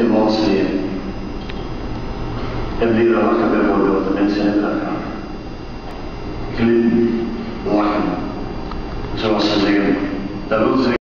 demonstreren. En leren lachen bijvoorbeeld, de mensen hebben dat gehad. Glim, lachen, zoals ze zeggen. Dat wil zeggen